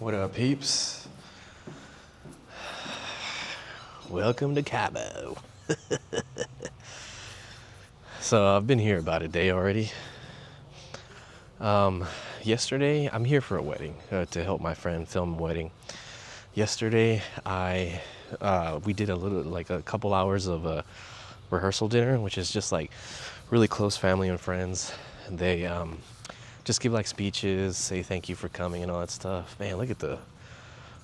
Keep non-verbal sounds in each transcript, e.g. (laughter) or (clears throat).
What up, peeps? Welcome to Cabo. (laughs) so I've been here about a day already. Um, yesterday, I'm here for a wedding uh, to help my friend film a wedding. Yesterday, I uh, we did a little like a couple hours of a rehearsal dinner, which is just like really close family and friends. They um, just give like speeches, say thank you for coming and all that stuff. Man, look at the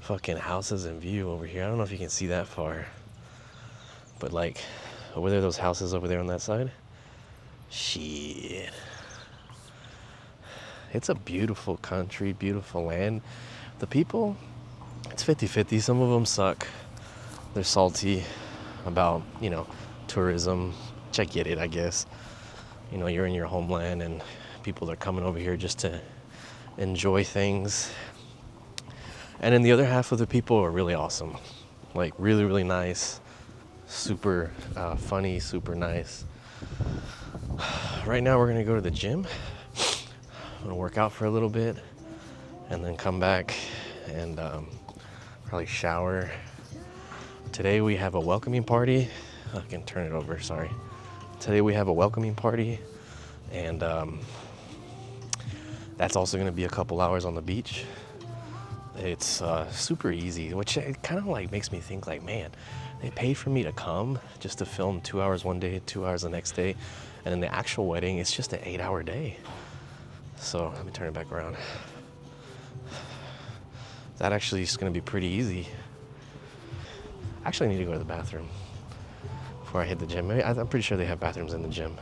fucking houses and view over here. I don't know if you can see that far. But like over there, those houses over there on that side. Shit. It's a beautiful country, beautiful land. The people, it's 50 50. Some of them suck. They're salty about, you know, tourism. Which I get it, I guess. You know, you're in your homeland and people that are coming over here just to enjoy things. And then the other half of the people are really awesome. Like, really, really nice. Super uh, funny, super nice. Right now, we're gonna go to the gym. I'm gonna work out for a little bit and then come back and um, probably shower. Today we have a welcoming party. I can turn it over, sorry. Today we have a welcoming party and um, that's also gonna be a couple hours on the beach. It's uh, super easy, which it kind of like makes me think like, man, they paid for me to come just to film two hours one day, two hours the next day, and then the actual wedding, it's just an eight-hour day. So let me turn it back around. That actually is gonna be pretty easy. Actually, I need to go to the bathroom before I hit the gym. Maybe, I'm pretty sure they have bathrooms in the gym.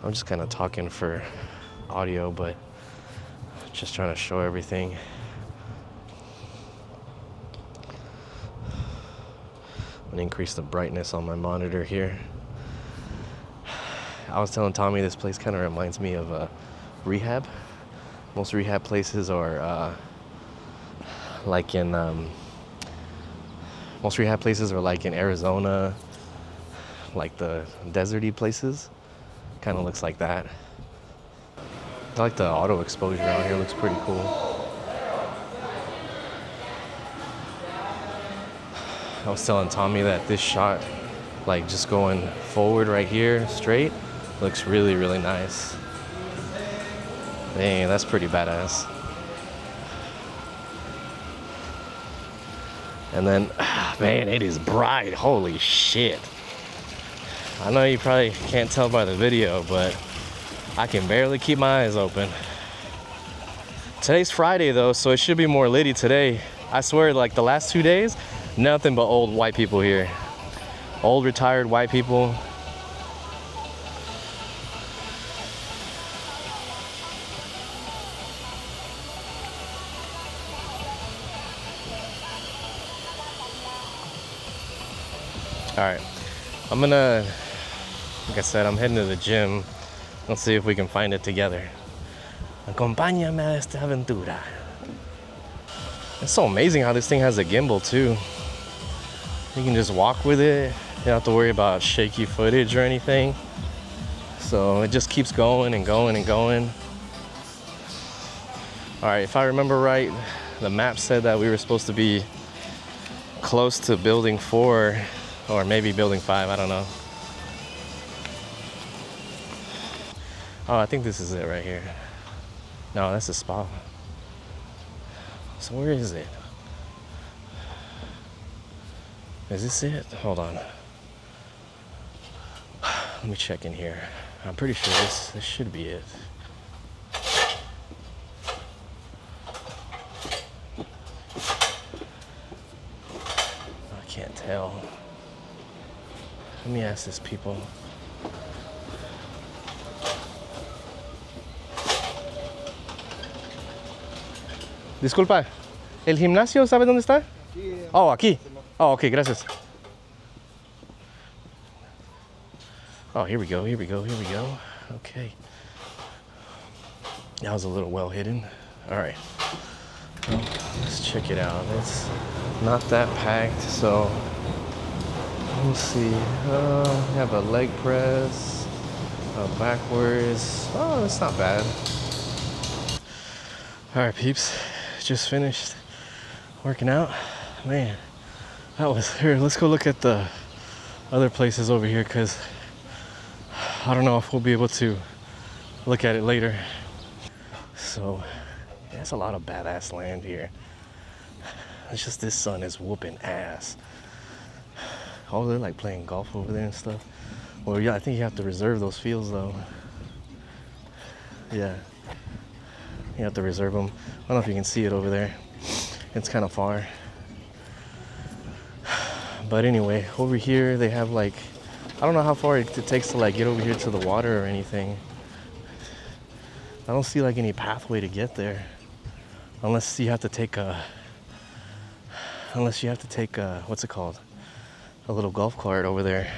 I'm just kind of talking for audio, but just trying to show everything. I'm gonna increase the brightness on my monitor here. I was telling Tommy this place kind of reminds me of a rehab. Most rehab places are uh, like in um, most rehab places are like in Arizona, like the deserty places. Kind of looks like that. I like the auto exposure out here. Looks pretty cool. I was telling Tommy that this shot, like just going forward right here, straight, looks really, really nice. Dang, that's pretty badass. And then, (sighs) man, it is bright. Holy shit. I know you probably can't tell by the video, but I can barely keep my eyes open. Today's Friday though, so it should be more litty today. I swear, like the last two days, nothing but old white people here. Old retired white people. All right, I'm gonna, like I said, I'm heading to the gym. Let's see if we can find it together. Acompáñame a esta aventura. It's so amazing how this thing has a gimbal too. You can just walk with it. You don't have to worry about shaky footage or anything. So it just keeps going and going and going. All right, if I remember right, the map said that we were supposed to be close to building four or maybe building five, I don't know. Oh, I think this is it right here. No, that's a spa. So where is it? Is this it? Hold on. Let me check in here. I'm pretty sure this, this should be it. I can't tell. Let me ask this people. Disculpa, ¿el gimnasio sabe dónde está? Oh, aquí. Oh, okay, gracias. Oh, here we go, here we go, here we go. Okay. That was a little well hidden. All right. Well, let's check it out. It's not that packed, so let's see. Uh, we have a leg press, uh, backwards. Oh, it's not bad. All right, peeps, just finished working out. Man, that was here. Let's go look at the other places over here because I don't know if we'll be able to look at it later. So, it's a lot of badass land here. It's just this sun is whooping ass. Oh, they're like playing golf over there and stuff. Well, yeah, I think you have to reserve those fields though. Yeah. You have to reserve them. I don't know if you can see it over there. It's kind of far. But anyway, over here they have like, I don't know how far it takes to like get over here to the water or anything. I don't see like any pathway to get there. Unless you have to take a, unless you have to take a, what's it called? A little golf cart over there.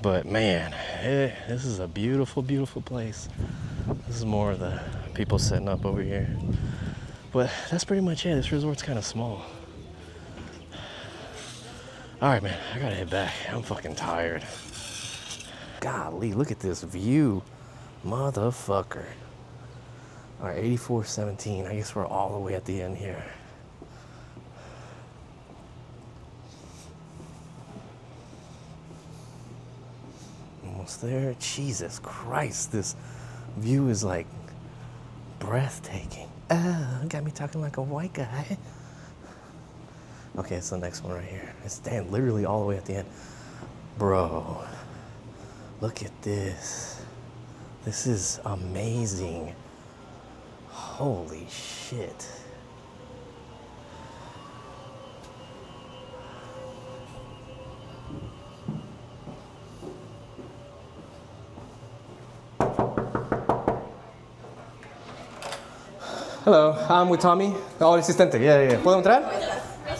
But man, eh, this is a beautiful, beautiful place. This is more of the people setting up over here. But that's pretty much it. This resort's kind of small. All right, man, I gotta head back. I'm fucking tired. Golly, look at this view. Motherfucker. All right, 8417. I guess we're all the way at the end here. Almost there. Jesus Christ, this view is like breathtaking. Oh, got me talking like a white guy. Okay, it's the next one right here. It's stand literally all the way at the end. Bro, look at this. This is amazing. Holy shit. Hello, I'm with Tommy. Oh, el asistente. Yeah, yeah, yeah. ¿Puedo entrar?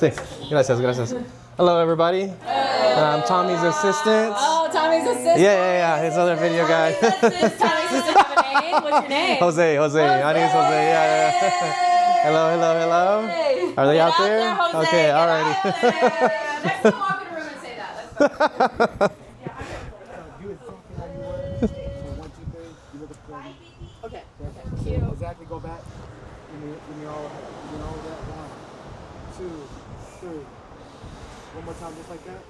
Sí. Gracias, gracias. Hello, everybody. I'm Tommy's assistant. Oh, Tommy's assistant. Yeah, yeah, yeah. His other video guy. Tommy's assistant. Tommy's assistant have a name. What's your name? Jose, Jose. My name's Jose. Yeah, yeah. Hello, hello, hello. Hey. Are they Get out there? Jose. Okay, Get out alrighty. Next time walk in the room and say that. That's fine. do exactly how you were. So one, two, three, you look at the Okay. Cute. Exactly, go back. When you, when you all, when you all that, one, two, three. One more time, just like that.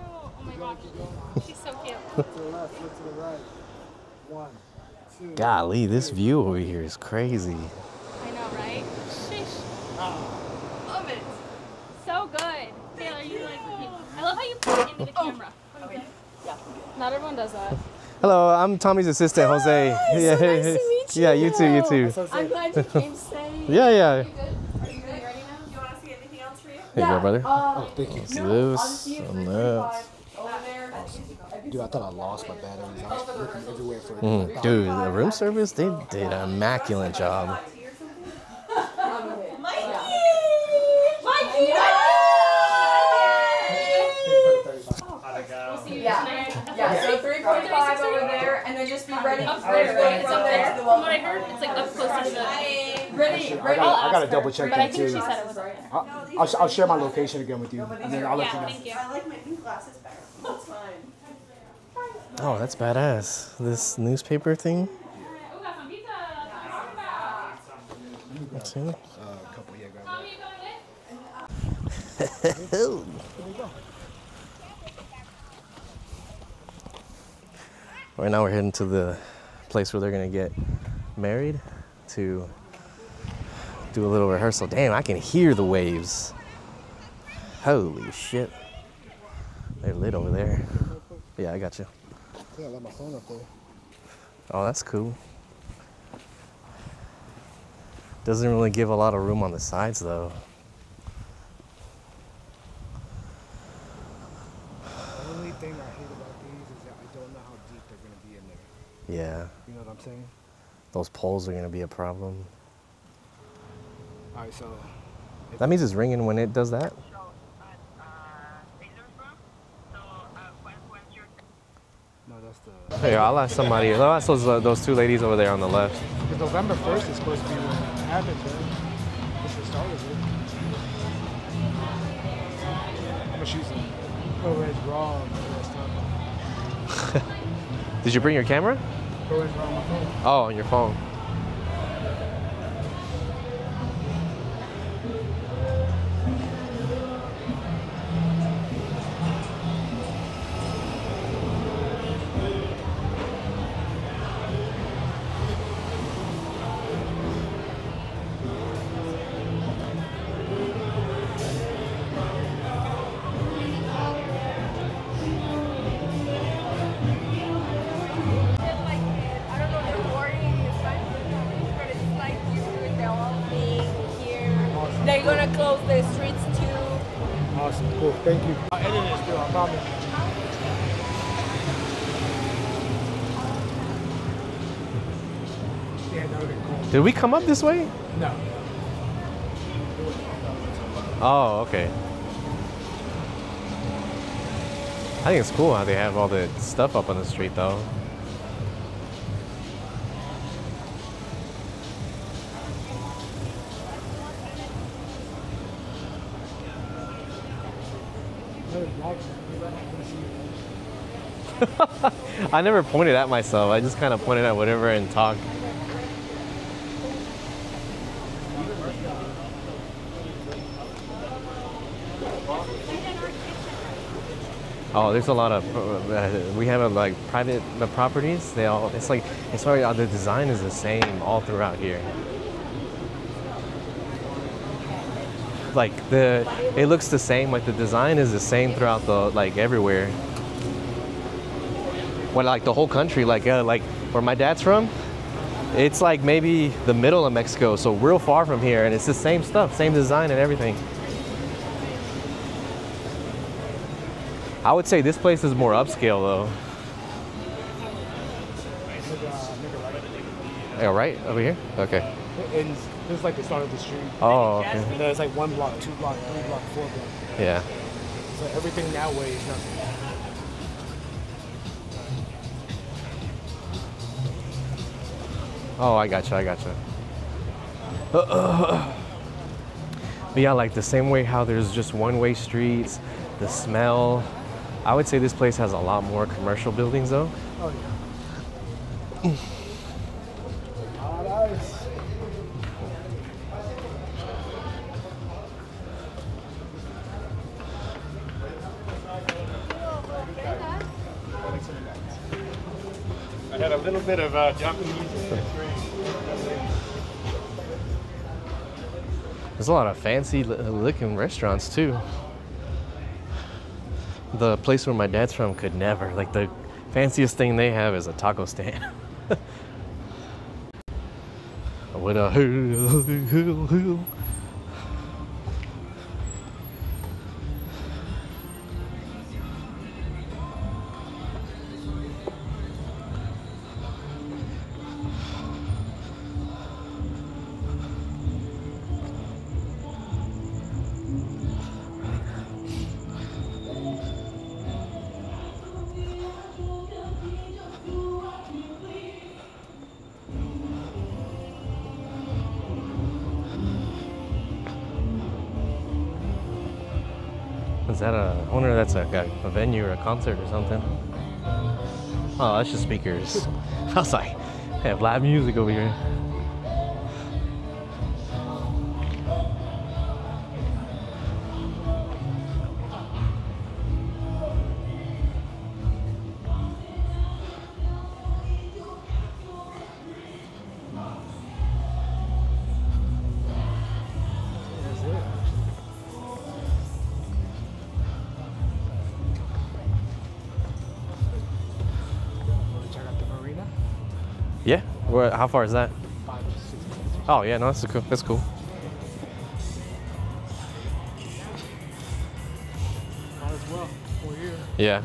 Oh my Keep god, going, she's so cute. Look to the left, look to the right. One, two. Golly, this view over here is crazy. I know, right? Sheesh. Ah. Love it. So good. Taylor, you like I love how you put it into the oh. camera. Oh, yeah. Not everyone does that. Hello, I'm Tommy's assistant, Jose. Hi, so nice to meet you. (laughs) Yeah, you too, you too. I'm glad you came safe. Yeah, yeah. You good? Are you ready now? Do you want to see anything else for you? Here you go, brother. Uh, thank you. What's no, this? I'll just see you And that. 35 over there. Dude, I thought I lost my batteries. I was looking everywhere for. Mm, dude, the room service, they did an immaculate job. Mikey! Yeah, yeah, so 345 over there, and then just be ready. Up there, right? It's up there there. to the From what I heard, it's like up closer to the. Ready, I ready. gotta, I gotta double check that too. she said it was there. I'll, I'll, I'll share my location again with you, and then I'll let Yeah, you know. thank you. I like my new glasses better. That's fine. Oh, that's badass. This newspaper thing. Oh, got some pizza. Let's see. (laughs) Uh, a couple, yeah, grab that. Tommy, you going in? Right now we're heading to the place where they're gonna get married to do a little rehearsal. Damn, I can hear the waves. Holy shit. They're lit over there. Yeah, I got you. Yeah, I left my phone up there. Oh, that's cool. Doesn't really give a lot of room on the sides though. The only thing I hate about these is that I don't know how deep they're gonna be in there. Yeah, You know what I'm saying? Those poles are gonna be a problem. All right, so That means it's ringing when it does that. no, that's the. Here, I'll ask somebody. I'll ask those, uh, those two ladies over there on the left. Because November 1st is supposed to be when it happens, right? That's the start of it. I'm gonna shoot some. Oh, it's wrong. (laughs) Did you bring your camera? Oh, on your phone. Did we come up this way? No. Oh, okay. I think it's cool how they have all the stuff up on the street though. (laughs) I never pointed at myself. I just kind of pointed at whatever and talked. Oh, there's a lot of uh, we have uh, like private uh, properties. They all it's like it's uh, the design is the same all throughout here. Like the it looks the same. Like the design is the same throughout the like everywhere. Well, like the whole country, like uh, like where my dad's from, it's like maybe the middle of Mexico, so real far from here, and it's the same stuff, same design and everything. I would say this place is more upscale though. Yeah, right over here. Okay. Ends. This is like the start of the street. Oh, okay. And then it's like one block, two block, three block, four block. Yeah. So everything that way is nothing. Oh, I gotcha. I gotcha. (clears throat) But yeah, like the same way how there's just one-way streets, the smell. I would say this place has a lot more commercial buildings though. Oh yeah. Ah, nice. I had a little bit of uh, Japanese. There's a lot of fancy looking restaurants too. The place where my dad's from could never. Like the fanciest thing they have is a taco stand. (laughs) With a Is that a? I wonder if that's a, a venue or a concert or something. Oh, that's just speakers. (laughs) I was like, they have live music over here. Far is that? Five. Oh yeah, no, that's cool. That's cool. Might as well. We're here. Yeah.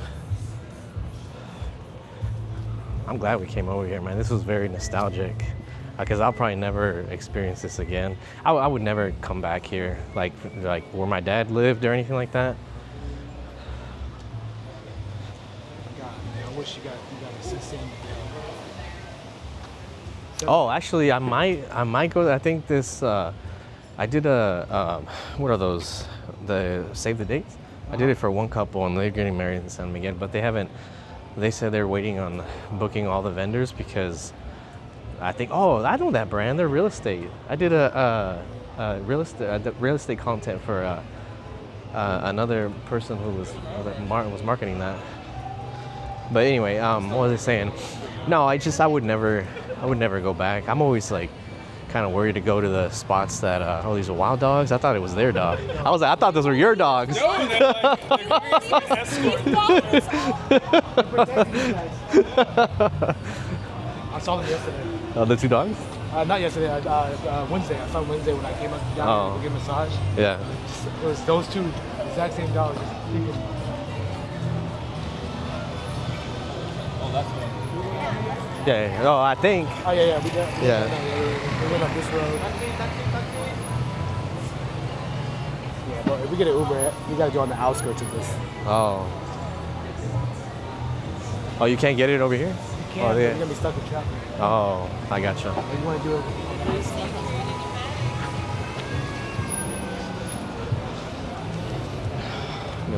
I'm glad we came over here, man. This was very nostalgic. Uh, because I'll probably never experience this again. I, would never come back here, like like where my dad lived or anything like that. God, man, I wish you got you got assistant. Oh, actually, I might I might go. I think this. Uh, I did a. Um, what are those? The save the dates. I did it for one couple, and they're getting married in San Miguel, but they haven't. They said they're waiting on booking all the vendors because I think. Oh, I know that brand. They're real estate. I did a, a, a real estate real estate content for uh, uh, another person who was Martin was marketing that. But anyway, um, what was I saying? No, I just I would never I would never go back. I'm always like kind of worried to go to the spots that uh, oh these are wild dogs. I thought it was their dog. I was like I thought those were your dogs. No, they're like, they're very escort. Protect you guys. I saw them yesterday. Oh, the two dogs? Uh, not yesterday. Uh, uh, Wednesday. I saw Wednesday when I came up down Oh. to get a massage. Yeah. It was those two exact same dogs. Just thinking, Yeah. Yeah. Oh, I think. oh yeah, yeah, we did. Yeah. no, we, we went up this road. Yeah, but if we get an Uber, we gotta go on the outskirts of this. Oh. Oh, you can't get it over here? You Oh, can't. yeah. You're gonna be stuck in traffic. Oh, I gotcha. You want to do it.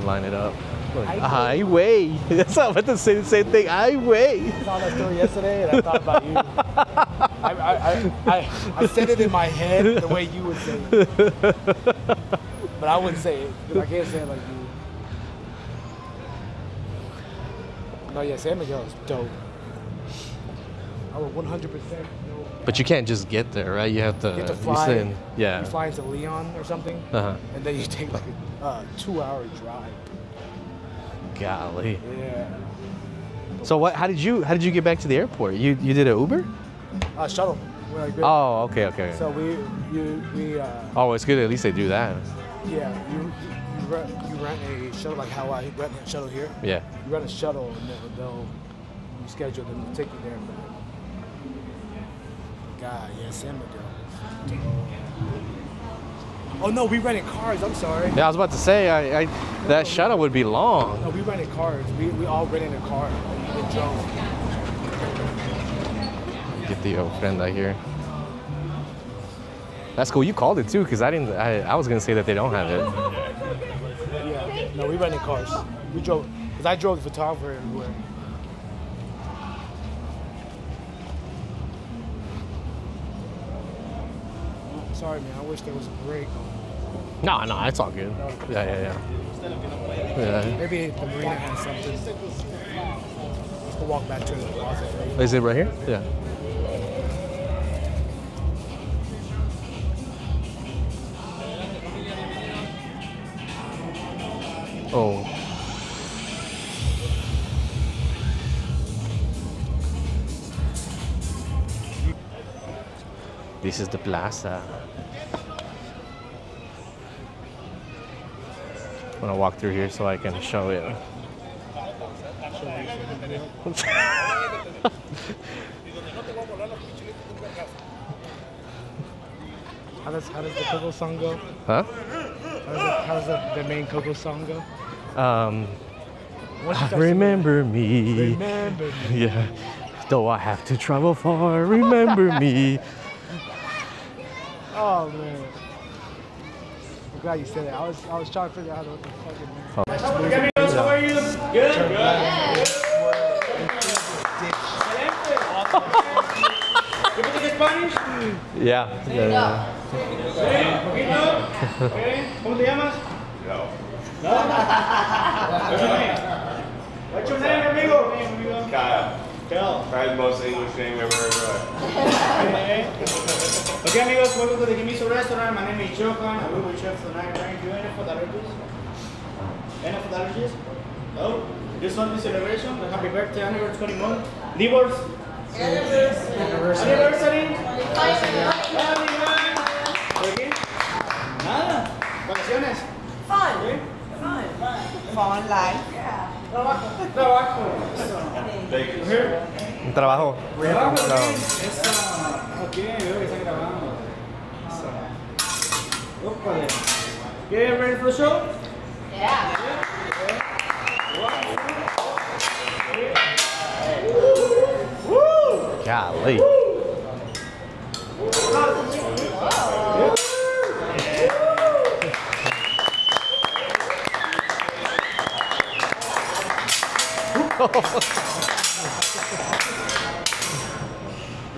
Line it up. Look, highway. (laughs) That's not about to say the same thing. I Highway. I saw that story yesterday, and I thought about you. (laughs) I, I, I, I, I said it in my head the way you would say it, but I wouldn't say it because I can't say it like you. No, yeah, San Miguel is dope. I would 100% know. But you can't just get there, right? You have to. You have to fly. yeah. You fly into Leon or something, Uh-huh. and then you take like a uh, two-hour drive. Golly. Yeah. So what? How did you? How did you get back to the airport? You you did an Uber? Uh, shuttle. Oh, okay, okay. So we, you, we, uh, oh, it's good. At least they do that. yeah, you, you, rent, you rent a shuttle like how I rent a shuttle here. Yeah. You rent a shuttle and they'll, they'll you schedule them to take you there. God, yeah, San Miguel. Oh no, we rented cars. I'm sorry. Yeah, I was about to say, I, I that shuttle would be long. No, we rented cars. We, we all rented a car and we drove. Get the ofrenda here. That's cool. You called it too, because I didn't. I, I was gonna say that they don't have it. (laughs) Yeah. No, we rented cars. We drove because I drove the photographer everywhere. Sorry, man. I wish there was a break. No, no, it's all good. Yeah, yeah, yeah. Yeah. Maybe the marina has something. We'll walk back to the plaza. Is it right here? Yeah. Oh. This is the plaza. I'm gonna walk through here so I can show it. How does how does the Coco song go? Huh? How does, the, how does the, the main Coco song go? Um, Once you start remember me. Remember me. (laughs) Yeah. Though I have to travel far, remember me. (laughs) Oh man. I'm glad you said that. I was I was trying to figure out how to fucking. Amigos, how are you? Good. You speak Spanish? Yeah. yeah, yeah. Sí, poquito. Okay. ¿Cómo te llamas? No. No? What's your name? What's your name, amigo? Name, amigo? Kyle. Kyle. Probably the most English name I've ever heard. Okay. (laughs) Okay, amigos, welcome to the Gimiso restaurant. My name is Johan. I will be chef tonight. Are you doing any food allergies? Any food allergies? No? This one is celebration. The happy birthday, anniversary 21. Divorce? Anniversary. Anniversary. ¿Por qué? Nada. Vacaciones. Fun. ¿Sí? Fun. Fun life. Trabajo. Trabajo. Thank you. Here. Un trabajo. Trabajo. Ok, veo que están grabando. Eso. Ópale. Get ready for the show? Golly. You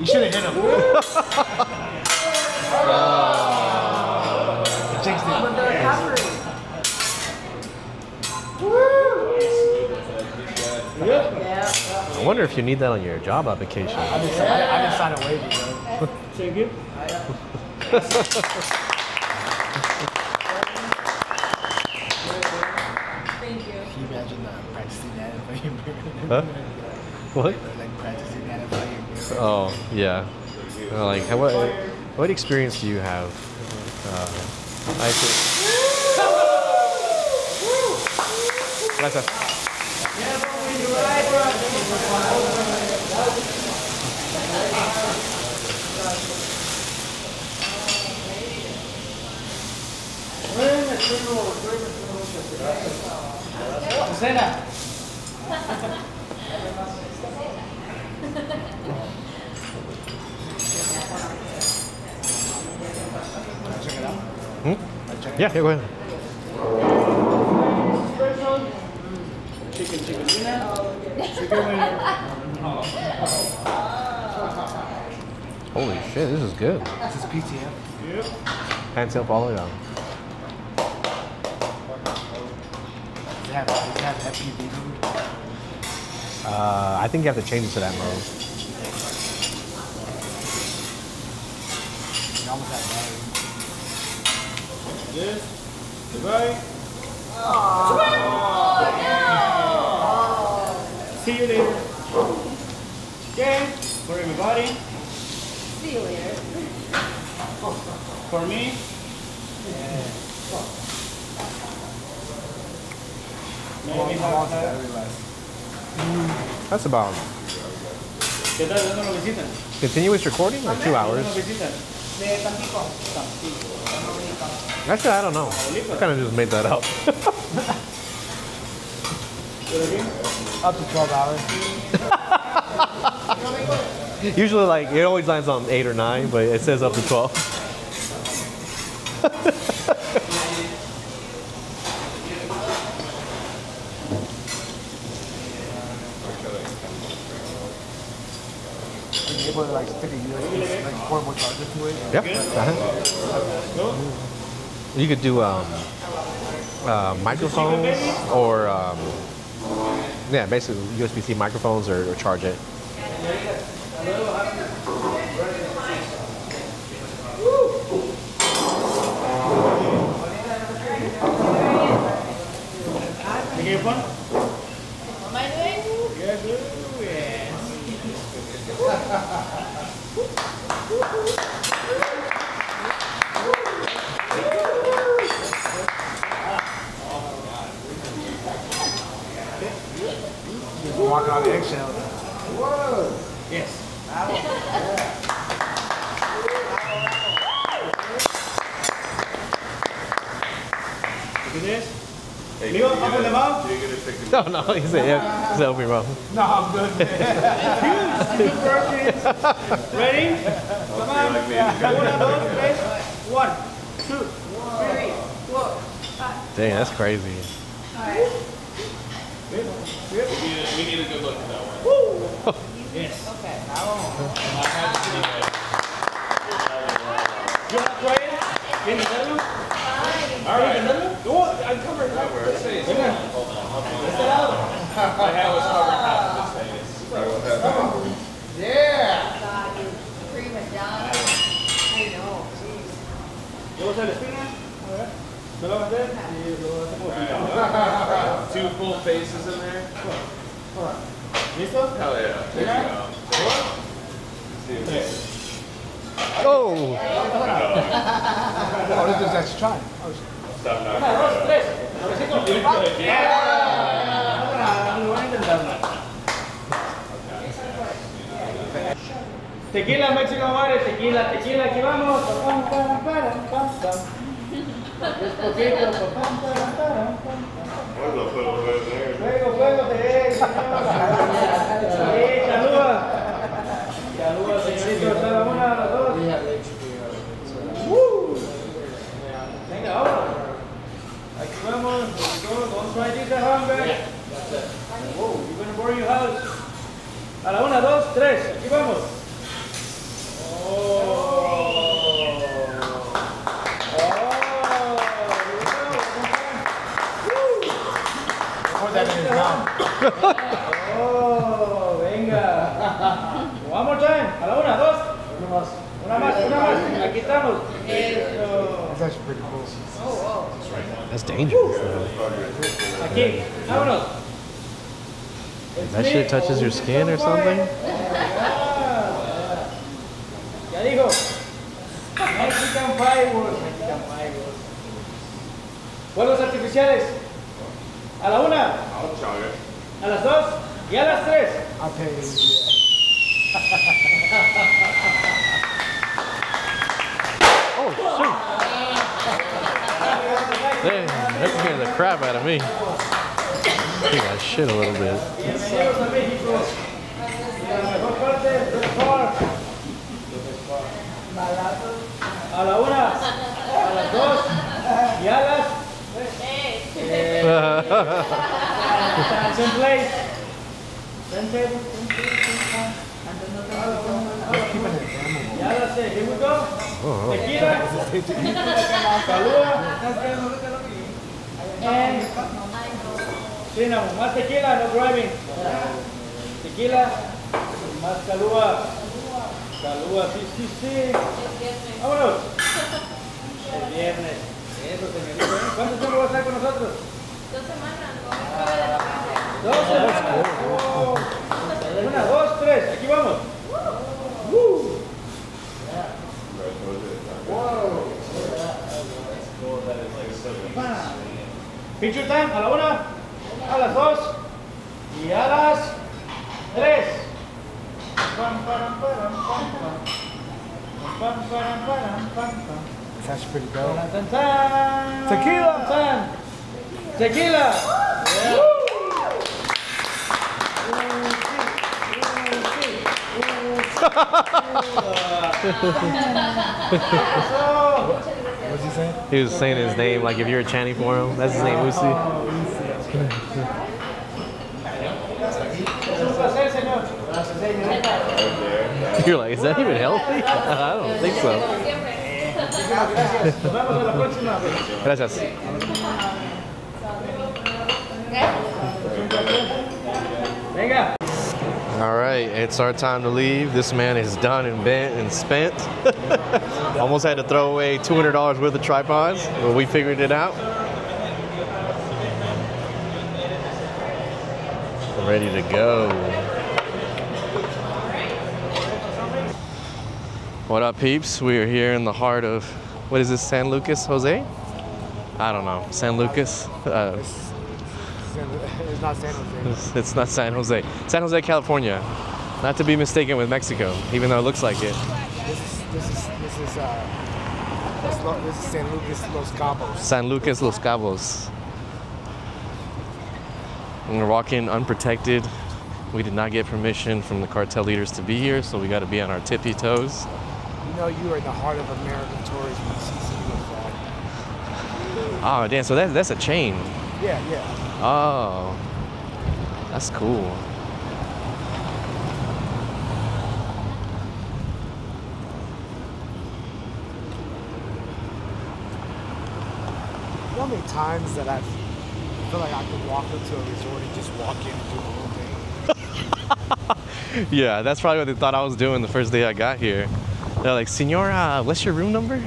should have hit him. Jinxed it. I wonder if you need that on your job application. I didn't, I, I didn't sign a waiver, bro. Thank (laughs) you. Thank you. Can you imagine uh, practicing that in front of your mirror? Huh? What? Like practicing. Oh yeah. Uh, Like how- what what experience do you have? Uh, I think. Gracias. Cena. Hmm? Yeah, yeah, go ahead. Chicken, chicken dinner. Chicken winner. Holy shit, this is good. This is PTM. Yep. Hands up all down. Does it have, does it have FPV? Uh, I think you have to change it to that mode. It almost has battery. This. See you later. Okay. For everybody. See you later. For me. How long, Maybe that's about. Continuous recording like two hours? Actually, I don't know. I kind of just made that up. up to 12 hours. (laughs) Usually, like, it always lands on 8 or 9, but it says up to 12. (laughs) put like USB like portable charger to it. Yep. Uh -huh. You could do um, uh, microphones or um, yeah, basically USB-C microphones or, or charge it. One. Walking on the eggshell. Whoa. Yes. Look at this. Amigo, up on the mouth. You're gonna take No, no, he said yeah, he said open your mouth. No, I'm good, man. Two persons. Ready? Come on. like me and you Una, dos, tres. One, two, three. Dang, that's crazy. We need a good look at that one. Yes. Okay, now You want to try it? ¿Quieres intentarlo? All right. ¿Intentarlo? No, I'm covered. Venga. De este lado. My hat was covered half of his face. Right, what? God, you prima donna. I know, jeez. Yo voy a hacer la espina. A Two full faces in there. Hell yeah. There you go. Oh, Oh, this is actually trying. Oh, shit. Stop Una, knocking dos, tres. Cabecito. Yeah. Voy a intentarlo. Tequila, Mexican Water, tequila, tequila, aquí vamos. Pam, pam, pam, pam, pam. Poquito, was there? Fuego, fuego, saluda. Saluda, señorito, cada una de las dos. Venga, ahora. Aquí vamos. Don't try this at home, guys. Whoa, you're gonna burn your house. A la una, dos, tres. Aquí vamos. Oh, venga. One more time. A la una, dos. Una más, una más. Aquí estamos. Eso. That's actually pretty cool. that's dangerous. though. Aquí. Vámonos. That shit touches your skin or something. Yeah. Ya dijo. Mexican fireworks, Mexican fireworks. Fuegos artificiales. A la una. A las dos y a las tres. I'll pay you. Oh shoot! Dang, that scared the crap out of me. I got shit a little bit. Bienvenidos a México. Y a la mejor parte del sport. A la una, a las dos y a las eh, (laughs) In place. Stand table, table. Ya las sé. Here we go. Tequila. Calúa. And. Más tequila, no driving. Tequila. Más calúa. Calúa, sí, sí, sí. Vámonos. El viernes. ¿Cuánto tiempo va a estar con nosotros? Dos semanas, no Dos semanas. Oh. Una, dos, tres. Aquí vamos. Woo. Picture time a la una, a las dos y a las tres. Pam, param, param, pam, pam. Pam, param, param, pam, pam. It's actually pretty dope. Tan, tan, tan. Tequila. Tan. Tequila. What's he saying? He was saying his name like if you were chanting for him. That's his name. Señorita. You're like, is that even healthy? (laughs) I don't think so. (laughs) Nos All right, it's our time to leave. This man is done and bent and spent. (laughs) Almost had to throw away $200 worth of tripods, but we figured it out. Ready to go. What up, peeps? We are here in the heart of, what is this, San Lucas, Jose? I don't know. San Lucas? Uh, It's not San Jose. it's, it's not San Jose. San Jose, California. Not to be mistaken with Mexico, even though it looks like it. This is this is this is uh this, is San Lucas Los Cabos. San Lucas Los Cabos. And we're walking unprotected. We did not get permission from the cartel leaders to be here, so we got to be on our tippy toes. You know you are in the heart of American tourism. You see some of that. Oh, damn, so that, that's a chain. Yeah, yeah. Oh, that's cool. You know how many times that I've feel like I could walk into a resort and just walk in and do the whole thing. (laughs) Yeah, that's probably what they thought I was doing the first day I got here. They're like, Senora, what's your room number?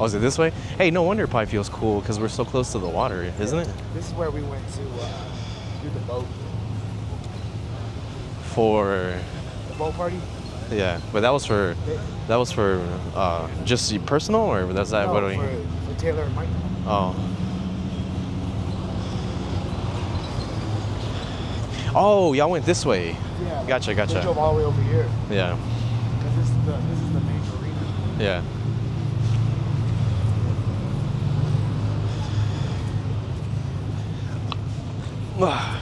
Oh, is it this way? Hey, no wonder it probably feels cool because we're so close to the water, isn't it? This is where we went to uh, do the boat, For the boat party. yeah, but that was for that was for uh, just you personal or that's that No, what do we? for, for Taylor and Mike. Oh. Oh, y'all went this way. Yeah. Gotcha, They gotcha. drove all the way over here. Yeah. This is the this is the main arena. yeah. (sighs) Ugh.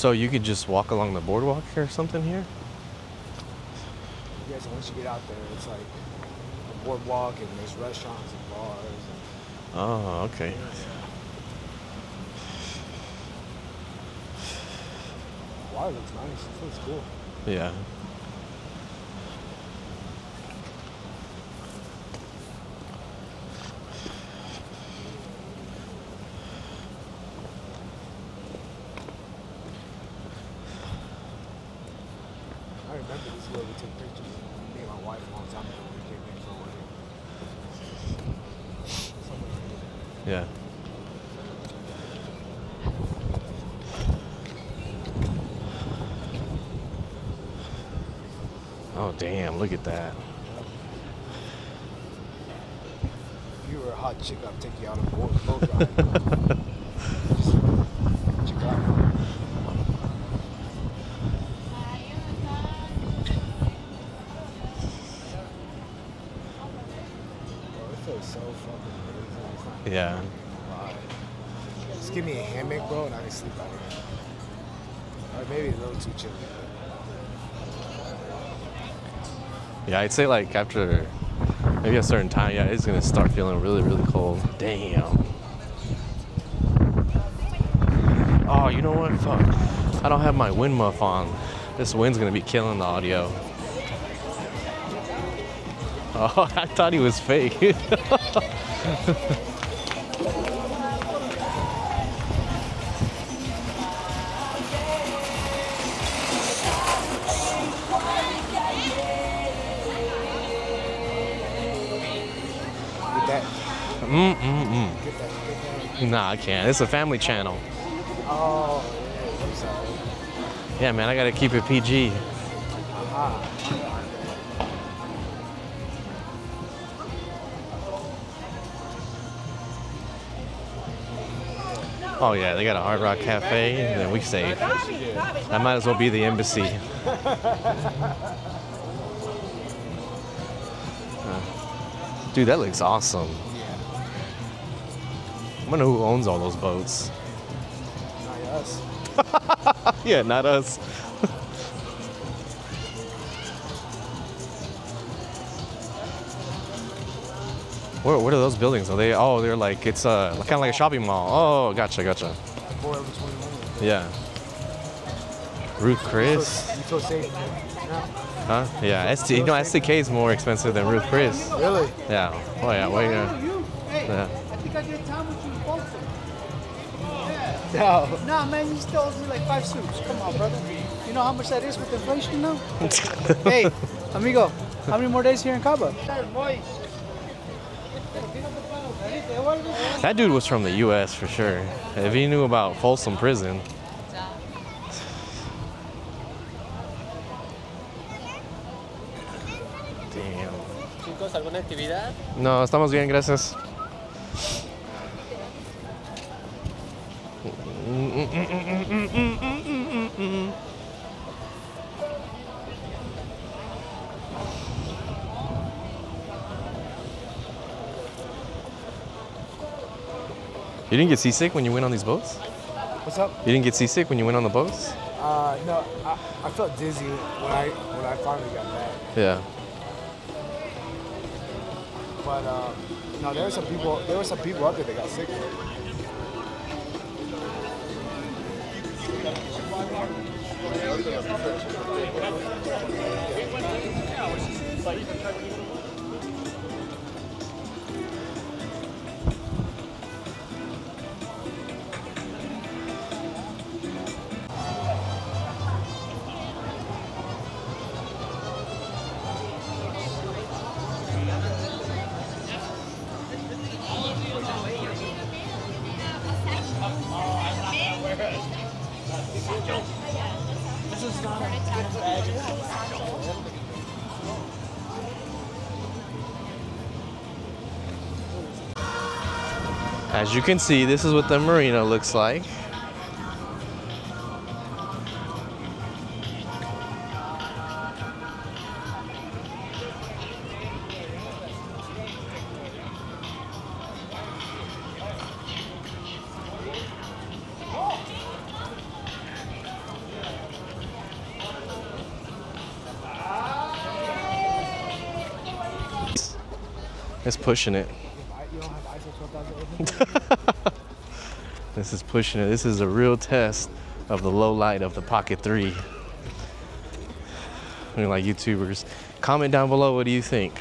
So you could just walk along the boardwalk or something here? Yes, once you get out there, it's like a boardwalk and there's restaurants and bars. And oh, okay. Yes. Water looks nice. It looks cool. Yeah. Yeah. Just give me a hammock, bro, and I can sleep out here. Or maybe a little too chilly. Yeah, I'd say like after maybe a certain time, yeah, it's gonna start feeling really, really cold. Damn. Oh, you know what? Fuck. I don't have my wind muff on. This wind's gonna be killing the audio. (laughs) Oh, I thought he was fake. (laughs) Nah, I can't. It's a family channel. Oh, yeah, I'm sorry. Yeah, man, I gotta keep it PG. Oh yeah, they got a Hard Rock Cafe, and then we say that might as well be the embassy. Dude, that looks awesome. I wonder who owns all those boats. Not us. (laughs) yeah, not us. (laughs) What, what are those buildings? Are they? Oh, they're like it's uh kind of like a shopping mall. Oh, gotcha, gotcha. Yeah. Ruth Chris, You feel safe huh? Yeah, ST. You know, STK is more expensive than Ruth Chris. Really? Yeah. Oh yeah. Well, yeah. Yeah. No. Nah, man, you still owe me like five suits. Come on, brother. You know how much that is with inflation now? (laughs) hey, amigo, how many more days here in Cabo? That dude was from the U.S. for sure. If he knew about Folsom Prison. Damn. Chicos, ¿alguna actividad? No, estamos bien, gracias. Didn't get seasick when you went on these boats? What's up? You didn't get seasick when you went on the boats? Uh, no, I, I felt dizzy when I when I finally got back. Yeah. But um, no, there were some people. There were some people out there that got sick. As you can see, this is what the marina looks like. It's pushing it. You don't have ISO 12000 open? This is pushing it. This is a real test of the low light of the Pocket 3. I mean, like YouTubers. Comment down below what do you think?